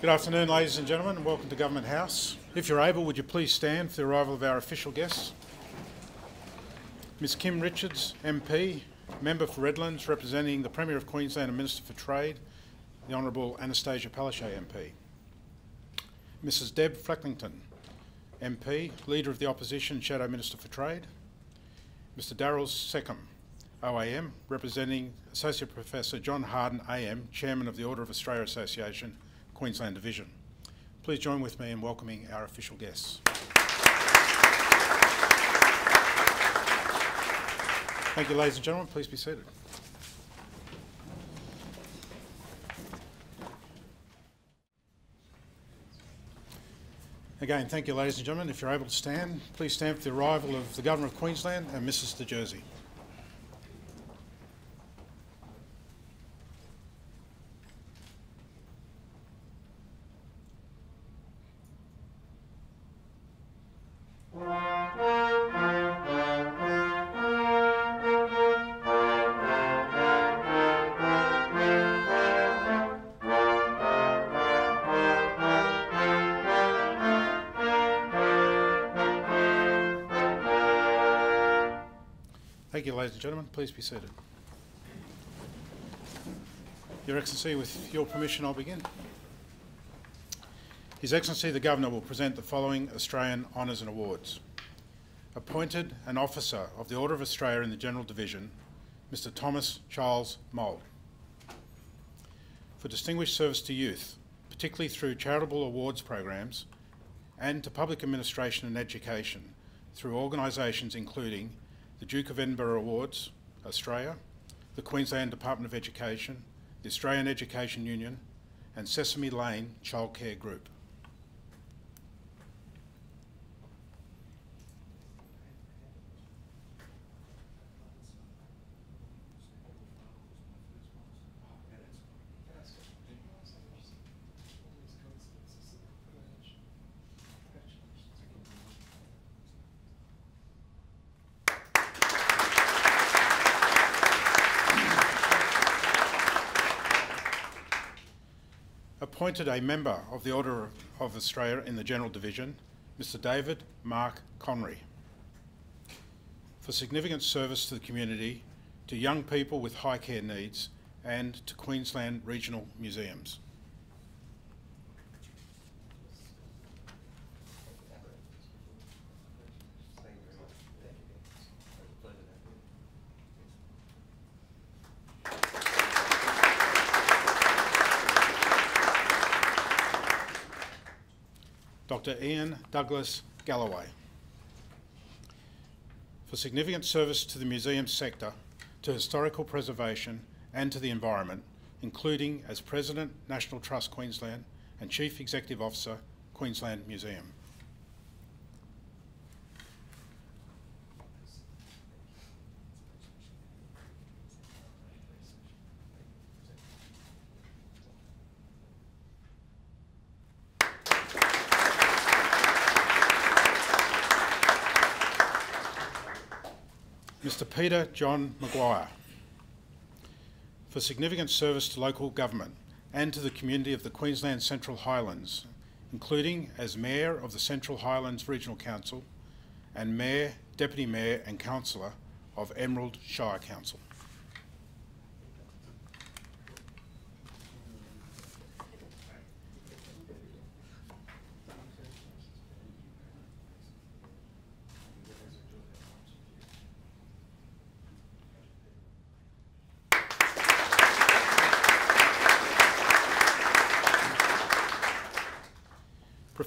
Good afternoon, ladies and gentlemen, and welcome to Government House. If you're able, would you please stand for the arrival of our official guests? Ms Kim Richards, MP, Member for Redlands, representing the Premier of Queensland and Minister for Trade, the Honourable Anastasia Palaszczuk MP. Mrs Deb Frecklington, MP, Leader of the Opposition, Shadow Minister for Trade. Mr Daryl Seckham, OAM, representing Associate Professor John Harden AM, Chairman of the Order of Australia Association, Queensland Division. Please join with me in welcoming our official guests. Thank you, ladies and gentlemen. Please be seated. Again, thank you, ladies and gentlemen. If you're able to stand, please stand for the arrival of the Governor of Queensland and Mrs. De Jersey. Thank you, ladies and gentlemen. Please be seated. Your Excellency, with your permission, I'll begin. His Excellency the Governor will present the following Australian Honours and Awards. Appointed an Officer of the Order of Australia in the General Division, Mr Thomas Charles Mould. For distinguished service to youth, particularly through charitable awards programs and to public administration and education through organisations including the Duke of Edinburgh Awards, Australia, the Queensland Department of Education, the Australian Education Union, and Sesame Lane Childcare Group. Appointed a member of the Order of Australia in the General Division, Mr David Mark Conry, for significant service to the community, to young people with high care needs and to Queensland regional museums. Dr Ian Douglas Galloway. For significant service to the museum sector, to historical preservation and to the environment, including as President, National Trust Queensland and Chief Executive Officer, Queensland Museum. Mr Peter John Maguire for significant service to local government and to the community of the Queensland Central Highlands, including as Mayor of the Central Highlands Regional Council and Mayor, Deputy Mayor and Councillor of Emerald Shire Council.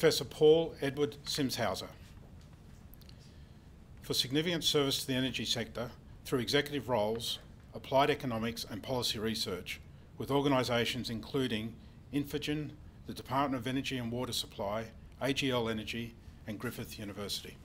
Professor Paul Edward Simshauser for significant service to the energy sector through executive roles, applied economics and policy research with organisations including Infigen, the Department of Energy and Water Supply, AGL Energy and Griffith University.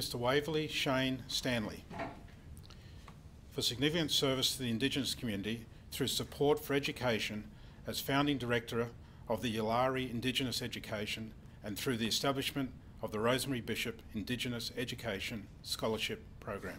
Mr Waverley Shane Stanley for significant service to the Indigenous community through support for education as founding director of the Yalari Indigenous Education and through the establishment of the Rosemary Bishop Indigenous Education Scholarship Program.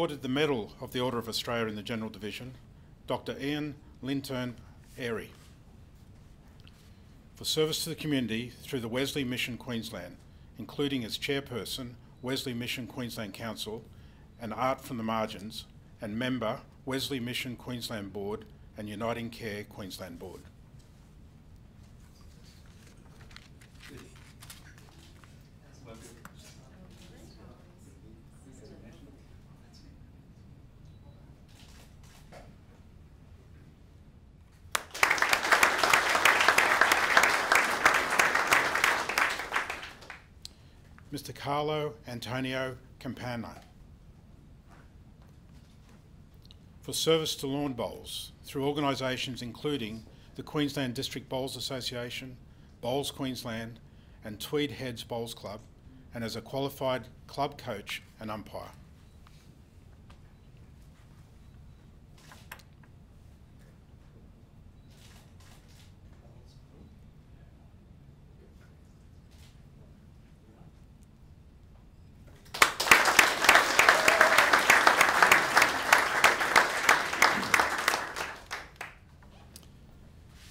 Awarded the Medal of the Order of Australia in the General Division, Dr Ian Linton Airy for service to the community through the Wesley Mission Queensland, including as chairperson, Wesley Mission Queensland Council, and Art from the Margins, and member, Wesley Mission Queensland Board and Uniting Care Queensland Board. Mr. Carlo Antonio Campana. For service to lawn bowls through organisations including the Queensland District Bowls Association, Bowls Queensland, and Tweed Heads Bowls Club, and as a qualified club coach and umpire.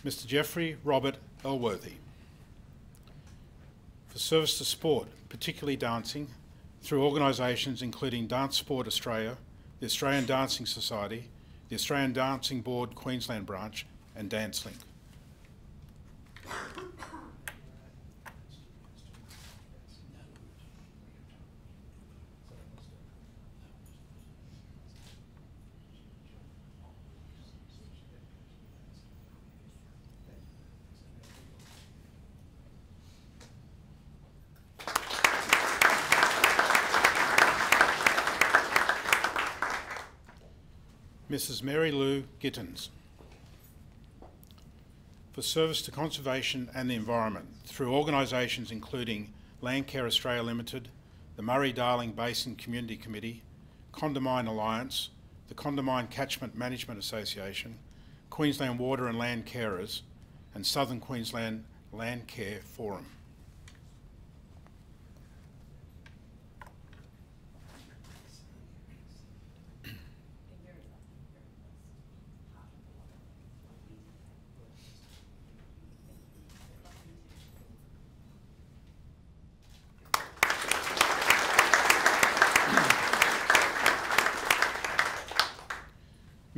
Mr Jeffrey Robert Elworthy. For service to sport, particularly dancing, through organisations including Dance Sport Australia, the Australian Dancing Society, the Australian Dancing Board Queensland branch, and DanceLink. Mrs Mary Lou Gittins for service to conservation and the environment through organisations including Landcare Australia Limited, the Murray-Darling Basin Community Committee, Condamine Alliance, the Condamine Catchment Management Association, Queensland Water and Land Carers, and Southern Queensland Land Care Forum.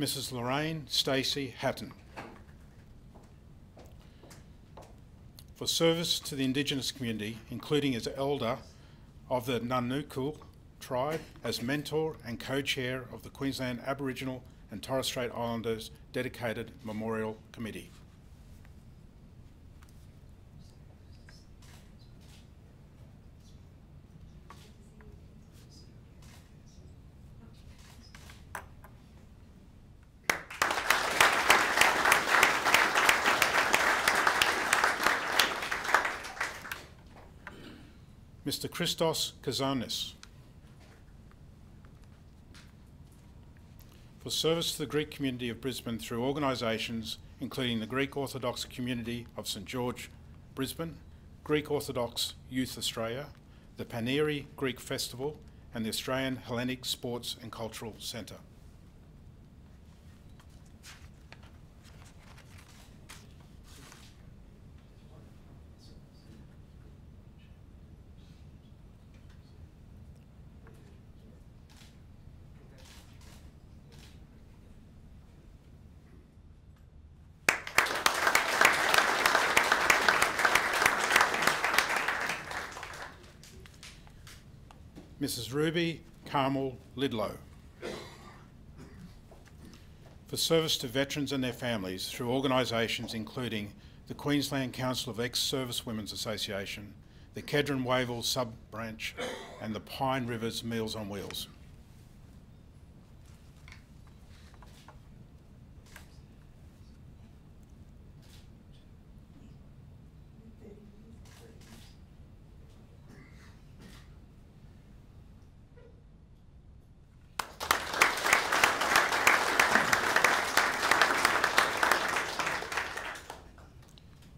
Mrs Lorraine Stacey Hatton. For service to the Indigenous community, including as Elder of the Nunukul tribe, as mentor and co-chair of the Queensland Aboriginal and Torres Strait Islanders Dedicated Memorial Committee. Mr. Christos Kazanis. For service to the Greek community of Brisbane through organisations including the Greek Orthodox Community of St George, Brisbane, Greek Orthodox Youth Australia, the Paniyiri Greek Festival, and the Australian Hellenic Sports and Cultural Centre. Mrs Ruby Carmel Lidlow. For service to veterans and their families through organisations including the Queensland Council of Ex-Service Women's Association, the Kedron Wavell Sub-Branch and the Pine Rivers Meals on Wheels.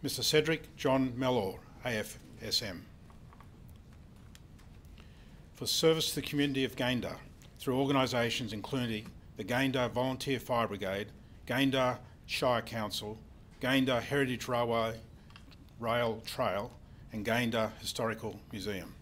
Mr Cedric John Mellor, AFSM. For service to the community of Gayndah through organisations including the Gayndah Volunteer Fire Brigade, Gayndah Shire Council, Gayndah Heritage Railway Rail Trail and Gayndah Historical Museum.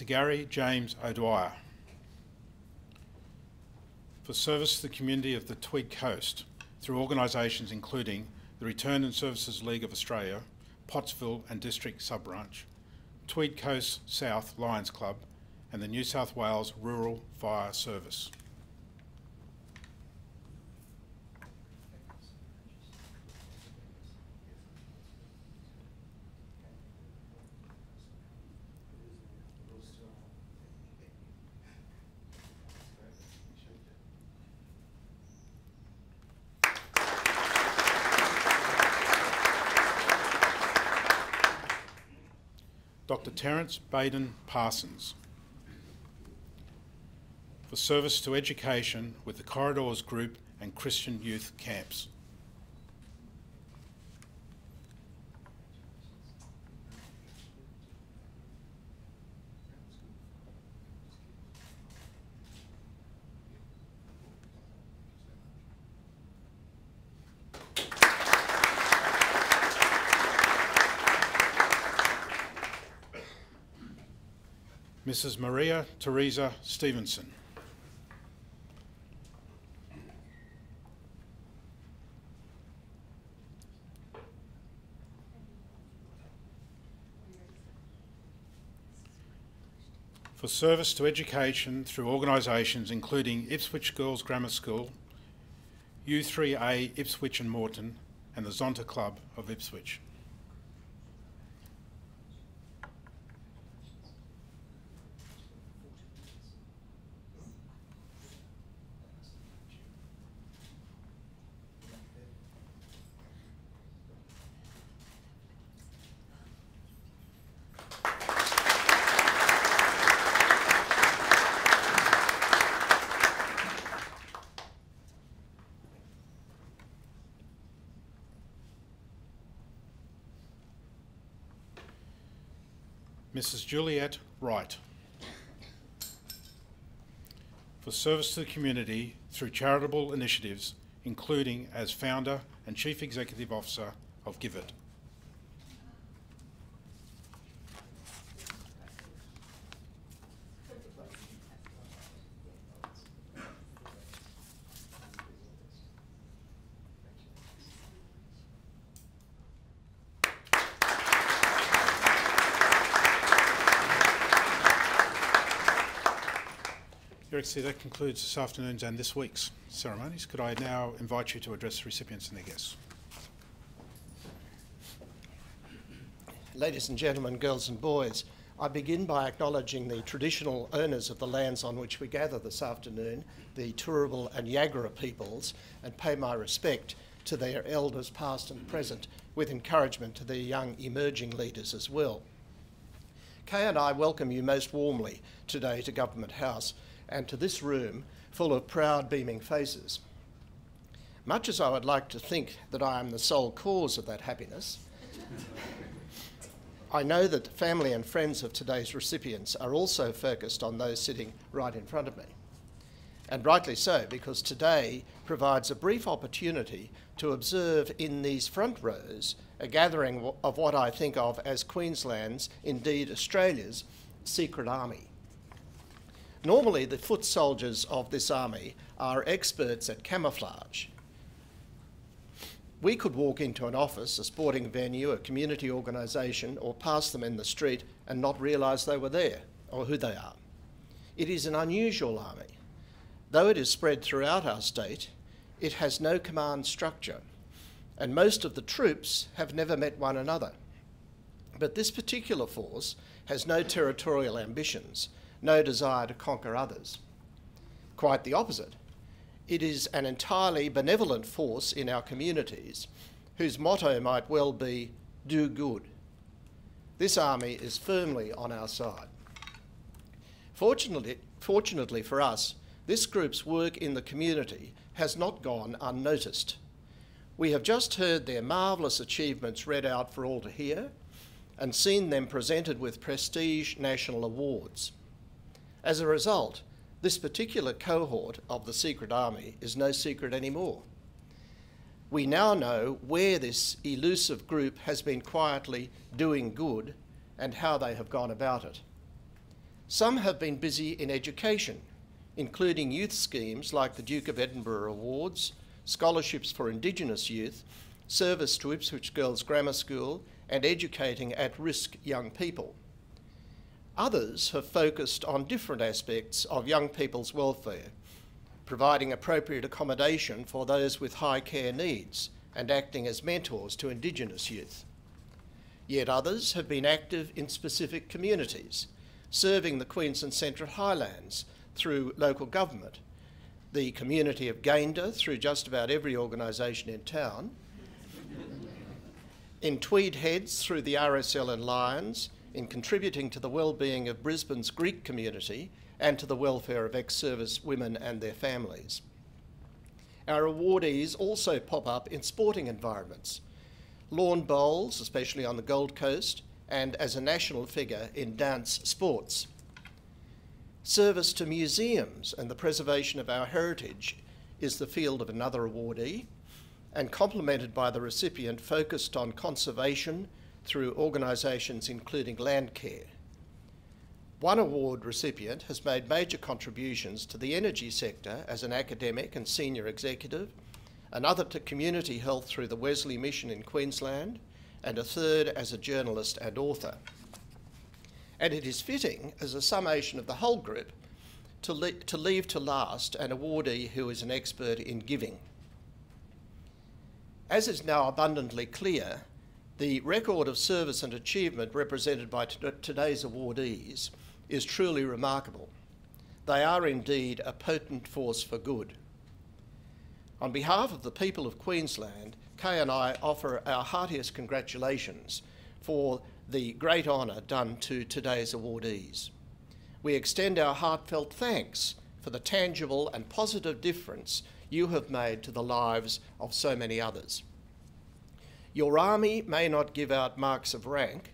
Mr Gary James O'Dwyer. For service to the community of the Tweed Coast through organisations including the Return and Services League of Australia, Pottsville and District Sub-Branch, Tweed Coast South Lions Club and the New South Wales Rural Fire Service. Dr Terence Baden Parsons. For service to education with the Corridors Group and Christian Youth Camps. Mrs. Maria Teresa Stevenson. For service to education through organisations including Ipswich Girls Grammar School, U3A Ipswich and Moreton, and the Zonta Club of Ipswich. Mrs. Juliet Wright. For service to the community through charitable initiatives, including as founder and chief executive officer of GIVIT. That concludes this afternoon's and this week's ceremonies. Could I now invite you to address the recipients and their guests? Ladies and gentlemen, girls and boys, I begin by acknowledging the traditional owners of the lands on which we gather this afternoon, the Turrbal and Yagara peoples, and pay my respect to their elders past and present, with encouragement to their young emerging leaders as well. Kaye and I welcome you most warmly today to Government House and to this room full of proud, beaming faces. Much as I would like to think that I am the sole cause of that happiness, I know that the family and friends of today's recipients are also focused on those sitting right in front of me. And rightly so, because today provides a brief opportunity to observe in these front rows a gathering of what I think of as Queensland's, indeed Australia's, secret army. Normally, the foot soldiers of this army are experts at camouflage. We could walk into an office, a sporting venue, a community organisation, or pass them in the street and not realise they were there or who they are. It is an unusual army. Though it is spread throughout our state, it has no command structure, and most of the troops have never met one another. But this particular force has no territorial ambitions no desire to conquer others. Quite the opposite. It is an entirely benevolent force in our communities whose motto might well be do good. This army is firmly on our side. Fortunately, fortunately for us, this group's work in the community has not gone unnoticed. We have just heard their marvellous achievements read out for all to hear and seen them presented with prestige national awards. As a result, this particular cohort of the Secret Army is no secret anymore. We now know where this elusive group has been quietly doing good and how they have gone about it. Some have been busy in education, including youth schemes like the Duke of Edinburgh Awards, scholarships for Indigenous youth, service to Ipswich Girls Grammar School, and educating at risk young people. Others have focused on different aspects of young people's welfare, providing appropriate accommodation for those with high care needs and acting as mentors to Indigenous youth. Yet others have been active in specific communities, serving the Queensland Central Highlands through local government, the community of Gayndah through just about every organisation in town, in Tweed Heads through the RSL and Lions, in contributing to the well-being of Brisbane's Greek community and to the welfare of ex-service women and their families. Our awardees also pop up in sporting environments, lawn bowls, especially on the Gold Coast, and as a national figure in dance sports. Service to museums and the preservation of our heritage is the field of another awardee, and complemented by the recipient focused on conservation through organisations including Landcare. One award recipient has made major contributions to the energy sector as an academic and senior executive, another to community health through the Wesley Mission in Queensland, and a third as a journalist and author. And it is fitting, as a summation of the whole group, to, le to leave to last an awardee who is an expert in giving. As is now abundantly clear, the record of service and achievement represented by today's awardees is truly remarkable. They are indeed a potent force for good. On behalf of the people of Queensland, Kaye and I offer our heartiest congratulations for the great honour done to today's awardees. We extend our heartfelt thanks for the tangible and positive difference you have made to the lives of so many others. Your army may not give out marks of rank,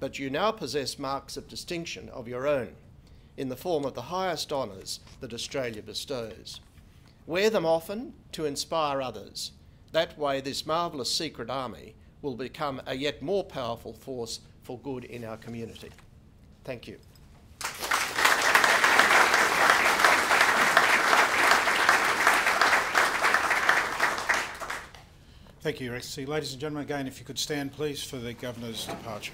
but you now possess marks of distinction of your own in the form of the highest honours that Australia bestows. Wear them often to inspire others. That way, this marvellous secret army will become a yet more powerful force for good in our community. Thank you. Thank you, Excellency. Ladies and gentlemen, again, if you could stand, please, for the Governor's departure.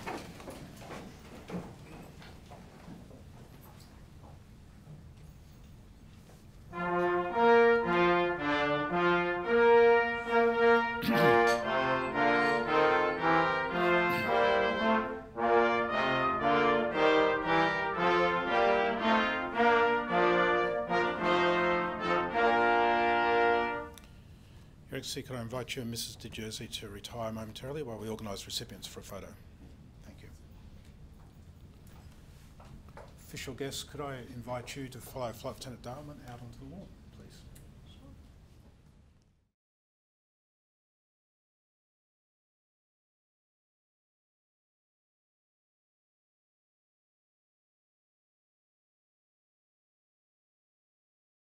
Your could I invite you and Mrs De Jersey to retire momentarily while we organise recipients for a photo? Thank you. Official guests, could I invite you to follow Flight Lieutenant Darwin out onto the wall?